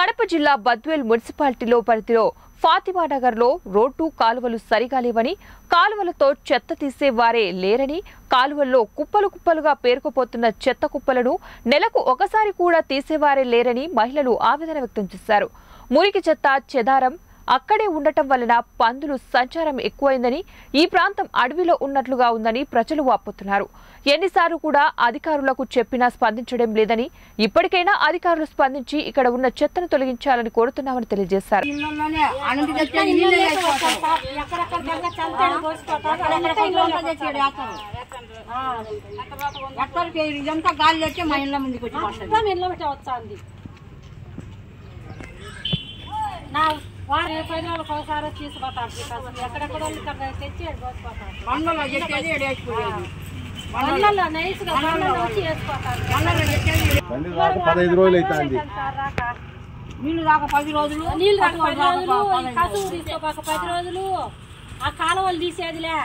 కడప జిల్లా బద్వేల్ మున్సిపాలిటీలో పరిధిలో ఫాతిమా నగర్లో రోడ్డు కాలువలు సరిగా లేవని కాలువలతో చెత్త తీసేవారే లేరని కాలువల్లో కుప్పలు కుప్పలుగా పేరుకుపోతున్న చెత్త కుప్పలను నెలకు ఒకసారి కూడా తీసేవారే లేరని మహిళలు ఆవేదన వ్యక్తం చేశారు. మురికి చెత్త చెదారం అక్కడే ఉండటం వలన పందులు సంచారం ఎక్కువైందని ఈ ప్రాంతం అడవిలో ఉన్నట్లుగా ఉందని ప్రజలు వాపోతున్నారు. ఎన్నిసార్లు కూడా అధికారులకు చెప్పినా స్పందించడం లేదని ఇప్పటికైనా అధికారులు స్పందించి ఇక్కడ ఉన్న చెత్తను తొలగించాలని కోరుతున్నామని తెలియజేశారు. ఇదంతా గాలి మా ఇళ్ళ ముందుకు వచ్చి నా వారు ఏ ఒకసారి తీసుకుపోతారు ఎక్కడెక్కడ తెచ్చి వచ్చి రాక పదహైదు రోజులు అవుతుంది సార్ రాక పది రోజులు. నీళ్ళు రాక పది రోజులు. కసువు రోజులు. తీసుకోపాక పది రోజులు. ఆ కాలువలు తీసేదిలే.